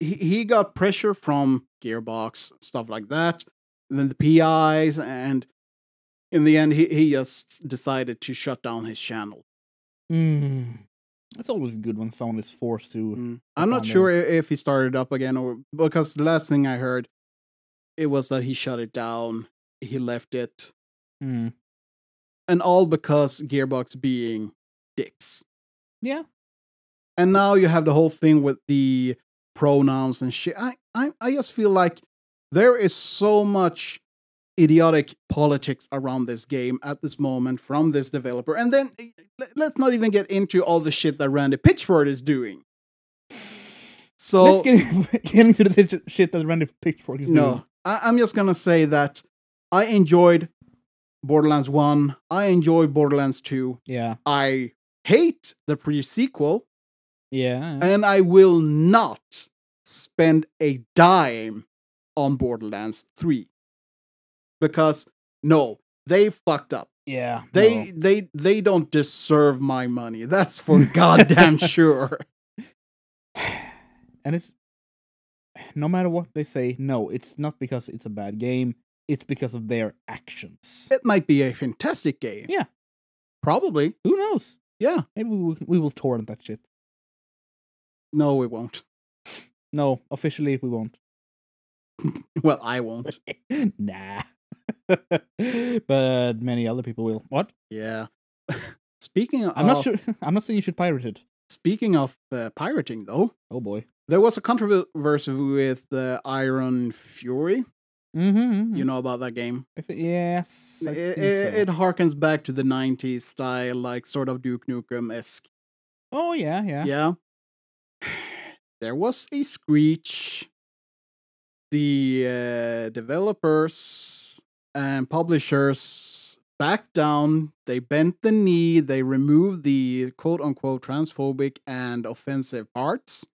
he, he got pressure from Gearbox, stuff like that, and then the PIs, and in the end, he, he just decided to shut down his channel. Mm. It's always good when someone is forced to. Mm. I'm not sure if he started up again or because the last thing I heard, it was that he shut it down, he left it, Mm. And all because Gearbox being dicks. Yeah. And now you have the whole thing with the pronouns and shit. I, I, I just feel like there is so much idiotic politics around this game at this moment from this developer. And then eh, let- let's not even get into all the shit that Randy Pitchford is doing. So Let's get, get into the shit that Randy Pitchford is doing. no, I'm just gonna say that I enjoyed Borderlands One. I enjoy Borderlands Two. Yeah. I hate the pre-sequel. Yeah. and I will not spend a dime on Borderlands 3. Because no, they fucked up. yeah. They no. they they don't deserve my money. That's for goddamn sure. and it's no matter what they say, no, it's not because it's a bad game. It's because of their actions. It might be a fantastic game. Yeah. Probably. Who knows? Yeah. Maybe we will, we will torrent that shit. No, we won't. No, officially we won't. Well, I won't. nah. but many other people will. What? Yeah. speaking of I'm not sure. I'm not saying you should pirate it. speaking of uh, pirating though, Oh boy. there was a controversy with uh, Ion Fury. Mm-hmm. You know about that game? Yes. It, it, so. it harkens back to the 90s style, like sort of Duke Nukem esque. oh yeah, yeah. Yeah. There was a screech. The uh, developers and publishers backed down. They bent the knee. They removed the quote unquote transphobic and offensive parts.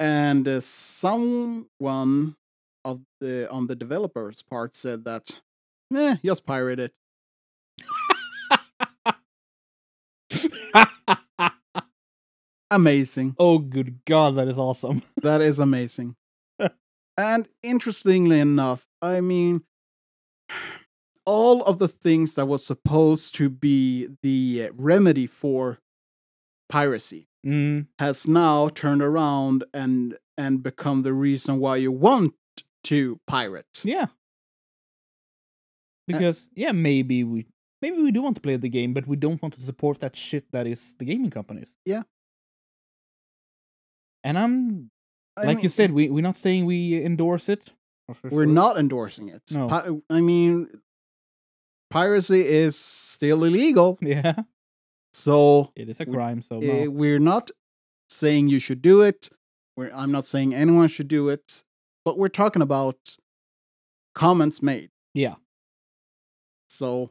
And uh, someone of the on the developers part said that, eh, just pirate it. Amazing. oh good god, that is awesome. That is amazing. and interestingly enough, I mean, all of the things that was supposed to be the remedy for piracy Mm, has now turned around and and become the reason why you want to pirates. yeah. Because yeah, maybe we maybe we do want to play the game, but we don't want to support that shit that is the gaming companies. Yeah. And I'm I like mean, you said, we we're not saying we endorse it. we're not endorsing it. No. Pi- I mean, piracy is still illegal, Yeah, so it is a crime. So Eh, no. we're not saying you should do it. We're, I'm not saying anyone should do it, but we're talking about comments made. Yeah. So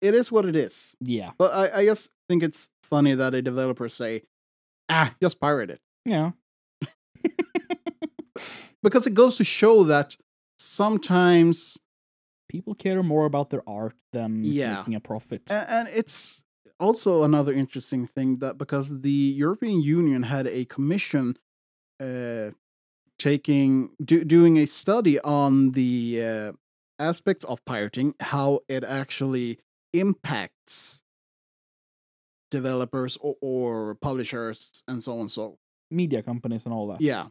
it is what it is. yeah, But I, I just think it's funny that a developer say, ah, just pirate it. yeah, Because it goes to show that sometimes, people care more about their art than Yeah. making a profit. and it's also another interesting thing that because the European Union had a commission uh, taking do, doing a study on the uh, aspects of pirating, how it actually impacts developers or, or publishers and so on and so. Media companies and all that. Yeah.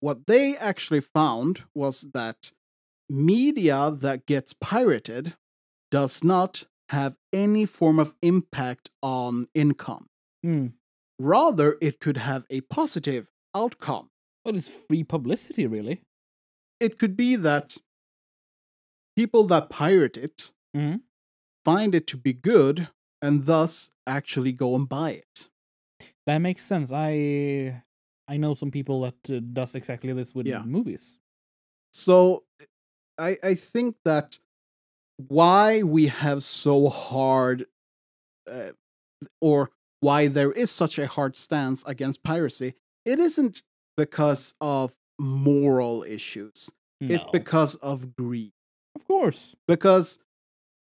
What they actually found was that media that gets pirated does not have any form of impact on income. Mm. Rather, it could have a positive outcome. Well, it's free publicity, really. It could be that people that pirate it Mhm. find it to be good and thus actually go and buy it. That makes sense. I I know some people that uh, does exactly this with Yeah. movies. So I I think that why we have so hard uh, or why there is such a hard stance against piracy, it isn't because of moral issues. It's because of greed. of course. Because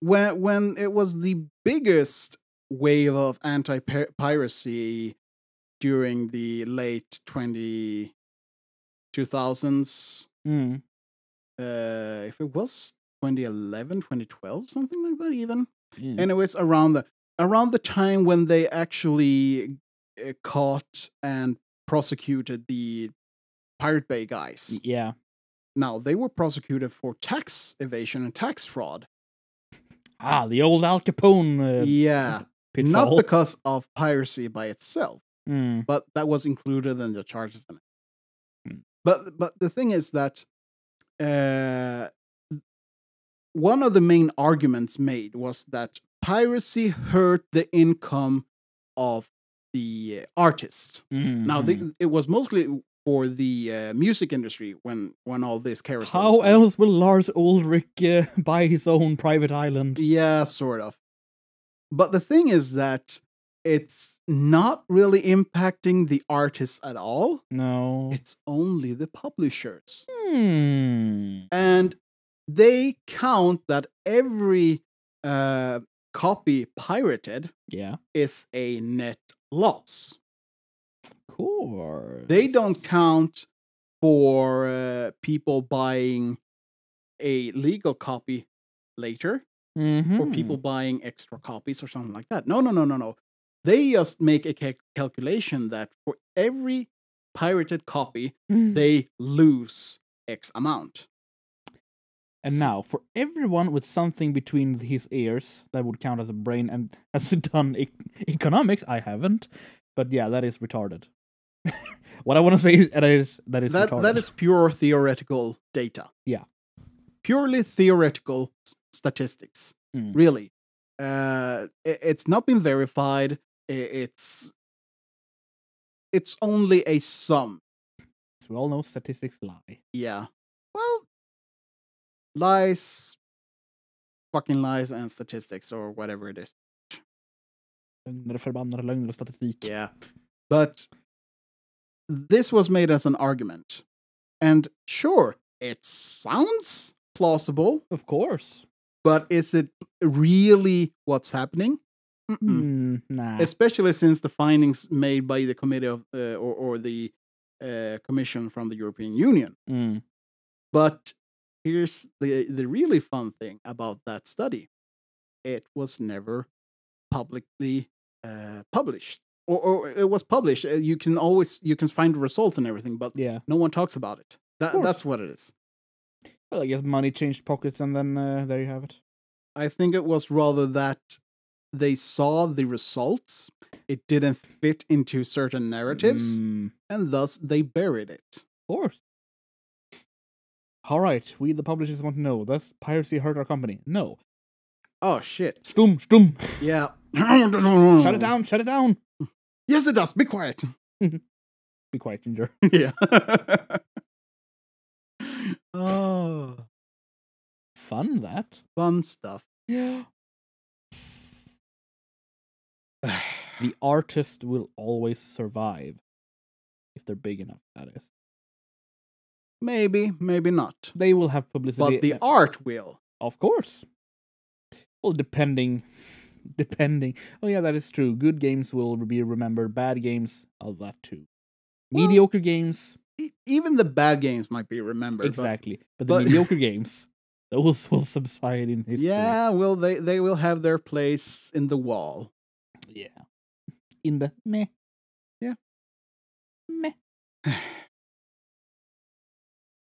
when when it was the biggest wave of anti piracy during the late 20 2000s Mm. uh if it was 2011 2012 something like that even Mm. anyways around the around the time when they actually uh, caught and prosecuted the pirate bay guys yeah. now they were prosecuted for tax evasion and tax fraud Ah, the old Al Capone uh, yeah pitfall. not because of piracy by itself Mm. but that was included in the charges in it. Hmm. But but the thing is that uh, one of the main arguments made was that piracy hurt the income of the artists. Now Mhm. the, it was mostly for the uh, music industry when when all this carousel. How else will Lars Ulrich uh, buy his own private island? Yeah, sort of. But the thing is that it's not really impacting the artists at all. No. It's only the publishers. Hmm. And they count that every uh, copy pirated Yeah. is a net loss. Of course. They don't count for uh, people buying a legal copy later Mhm. or people buying extra copies or something like that. No, no, no, no, no. They just make a cal- calculation that for every pirated copy, Mm. they lose X amount. And now, for everyone with something between his ears that would count as a brain and has done e- economics, I haven't. But yeah, that is retarded. what I want to say is that is that is that retarded. that is pure theoretical data. Yeah. Purely theoretical statistics. Mm. Really. Uh i- it's not been verified. I- It's it's only a sum. As we all know, statistics lie. Yeah. Lies fucking lies and statistics or whatever it is. Lögner, förbannade lögner och statistik. Yeah. But this was made as an argument. And sure, it sounds plausible, Of course. but is it really what's happening? Mm, nah. Especially since the findings made by the committee of uh, or, or the uh, commission from the European Union. Mm. But here's the the really fun thing about that study: it was never publicly uh, published, or, or it was published. Uh, You can always you can find results and everything, but Yeah. no one talks about it. That that's what it is. Well, I guess money changed pockets and then uh, there you have it. I think it was rather that they saw the results. It didn't fit into certain narratives, Mm, and thus they buried it. of course. All right, we the publishers want to know. Does piracy hurt our company? No. Oh shit! Stum, stum. Yeah. Shut it down, shut it down. Yes, it does. Be quiet. Be quiet, Ginger. yeah. oh, Fun that. fun stuff. Yeah. The artist will always survive. If they're big enough, that is. Maybe, maybe not. They will have publicity. But the uh, art will. Of course. Well, depending. Depending. Oh, yeah, that is true. Good games will be remembered. Bad games, all that too. Well, Mediocre games, E- Even the bad games might be remembered. but- exactly. But, the but- mediocre games, those will subside in history. yeah, well, they they will have their place in the wall. Yeah. In the meh. Yeah. Meh.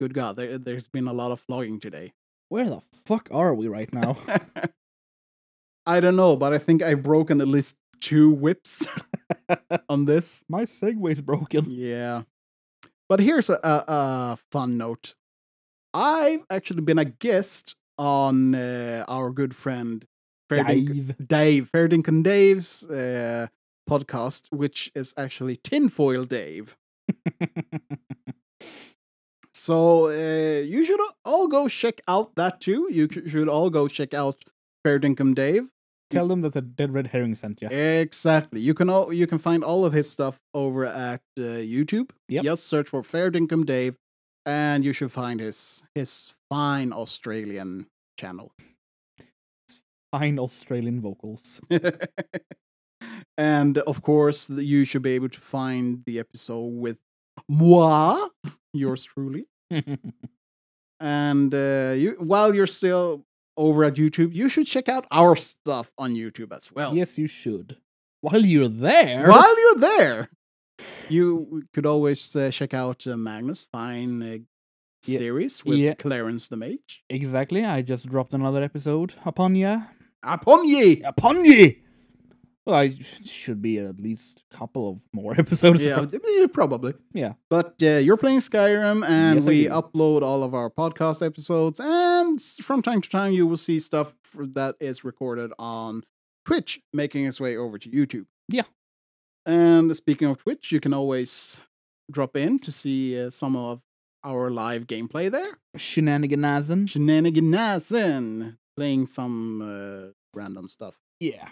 Good God, there, there's been a lot of flogging today. Where the fuck are we right now? I don't know, but I think I've broken at least two whips on this. My segway's broken. Yeah. But here's a, a, a fun note. I've actually been a guest on uh, our good friend Dive. Dave, Fair Dinkum Dave's uh, podcast, which is actually Tinfoil Dave. So uh, you should all go check out that too. You should all go check out Fair Dinkum Dave. Tell them that the Dead Red Herring sent you. Exactly. You can all you can find all of his stuff over at uh, YouTube. Yep. Just search for Fair Dinkum Dave, and you should find his his fine Australian channel. Fine Australian vocals. and of course, you should be able to find the episode with moi, yours truly. And uh, you, while you're still over at YouTube, you should check out our stuff on YouTube as well. yes, you should. While you're there. While you're there, you could always uh, check out uh, Magnus' fine uh, Yeah. series with Yeah. Clarence the Mage. Exactly. I just dropped another episode upon ya. Upon ye! Upon ye! Well, I should be at least a couple of more episodes. Yeah, probably. Yeah. But uh, you're playing Skyrim, and Yes, we upload all of our podcast episodes, and from time to time, you will see stuff for, that is recorded on Twitch making its way over to YouTube. Yeah. And speaking of Twitch, you can always drop in to see uh, some of our live gameplay there. Shenaniganazin. Shenaniganazin, playing some uh, random stuff. Yeah.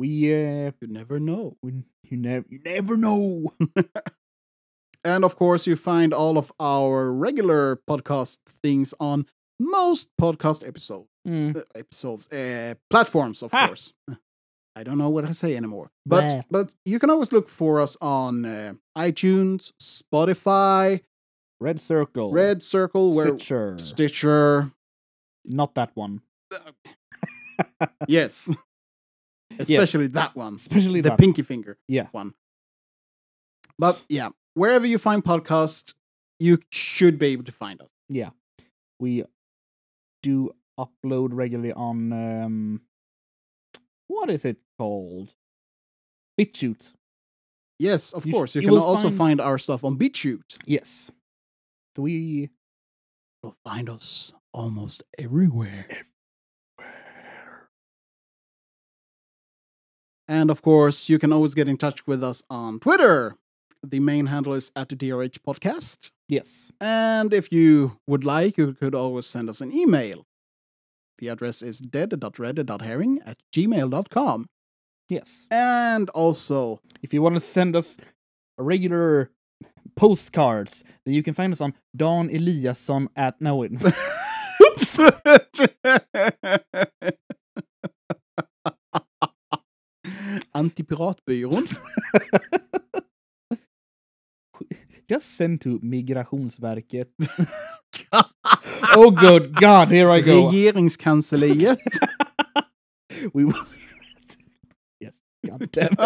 We, uh, You never know. we, you never, you never know. And of course, you find all of our regular podcast things on most podcast episode Mm. uh, episodes uh, platforms, of Ha! course. I don't know what I say anymore. But Bleh. but you can always look for us on uh, iTunes, Spotify, Red Circle. Red Circle, where Stitcher. Stitcher. Not that one. Yes, especially that one, Especially the that. pinky finger. Yeah. one. But yeah, wherever you find podcasts, you should be able to find us. Yeah. We do upload regularly on um what is it called? BitChute. Yes, of You course. You, you can also find- find our stuff on BitChute. Yes. We You'll find us almost everywhere. And of course, you can always get in touch with us on Twitter. The main handle is at the DRH podcast. yes. And if you would like, you could always send us an email. The address is dead.red.herring at gmail.com. Yes. And also, If you want to send us regular postcards, then you can find us on Don Eliasson at no wait. Oops! Antipiratbyrån. Just send to Migrationsverket. oh good God, here I go. Regeringskansliet. we will Yes. God damn.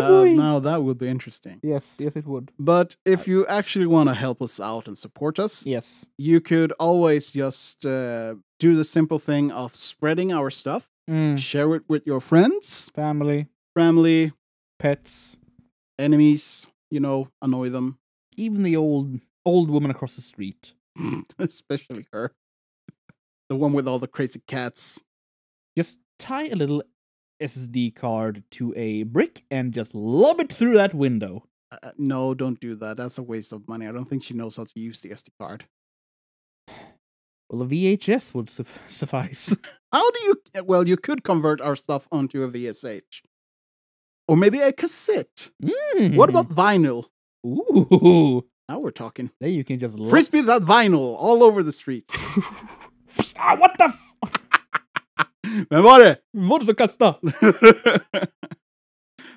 Now, now that would be interesting. yes, yes it would. But if you actually want to help us out and support us, Yes. you could always just uh, do the simple thing of spreading our stuff, Mm. share it with your friends, Family, family, pets, enemies, you know, annoy them, even the old old woman across the street. especially her. The one with all the crazy cats. Just tie a little SSD card to a brick and just lob it through that window. Uh, no, don't do that. That's a waste of money. I don't think she knows how to use the SD card. Well, a VHS would suf- suffice. How do you? Well, you could convert our stuff onto a VSH, or maybe a cassette. What about vinyl? Ooh, Now we're talking. then you can just Frisbee that vinyl all over the street. ah, what the? Vem var det? Så kasta?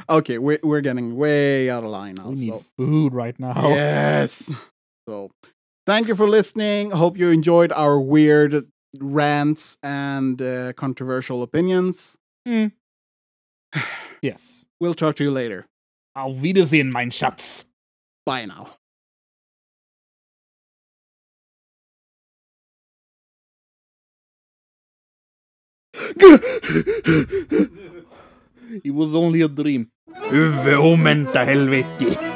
okay, we're we're getting way out of line now. We need So food right now. yes. So thank you for listening. Hope you enjoyed our weird rants and uh, controversial opinions. Yes. We'll talk to you later. Auf Wiedersehen, mein Schatz. Bye now. It was only a dream. Huvudmenta helvete.